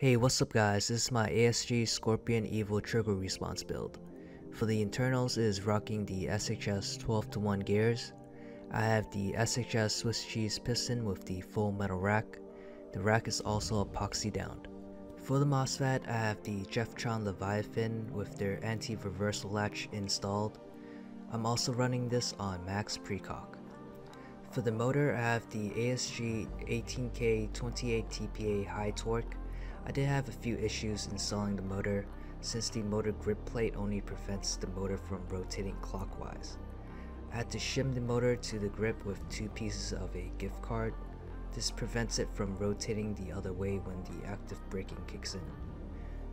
Hey, what's up guys, this is my ASG Scorpion Evo Trigger Response build. For the internals is rocking the SHS 12 to 1 gears. I have the SHS Swiss cheese piston with the full metal rack. The rack is also epoxy down. For the MOSFET I have the Jefftron Leviathan with their anti-reversal latch installed. I'm also running this on max precock. For the motor I have the ASG 18K 28 TPA high torque I did have a few issues installing the motor since the motor grip plate only prevents the motor from rotating clockwise. I had to shim the motor to the grip with two pieces of a gift card. This prevents it from rotating the other way when the active braking kicks in.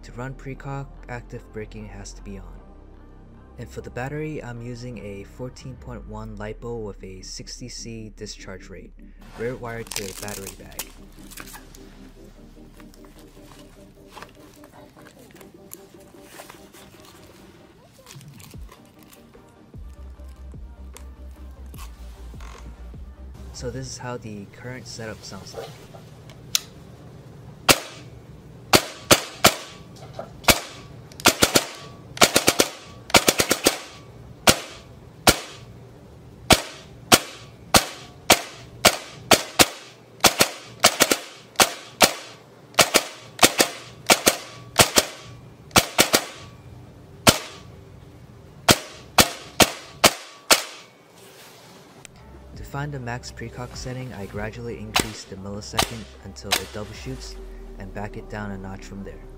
To run precock, active braking has to be on. And for the battery, I'm using a 14.1 LiPo with a 60C discharge rate, rear wired to a battery bag. So this is how the current setup sounds like. Find the max precock setting, I gradually increase the millisecond until it double shoots and back it down a notch from there.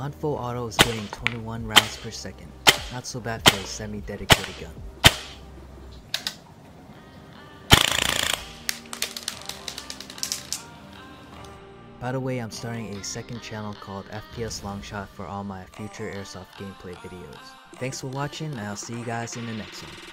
On full auto is getting 21 rounds per second. Not so bad for a semi-dedicated gun. By the way, I'm starting a second channel called FPS Longshot for all my future airsoft gameplay videos. Thanks for watching and I'll see you guys in the next one.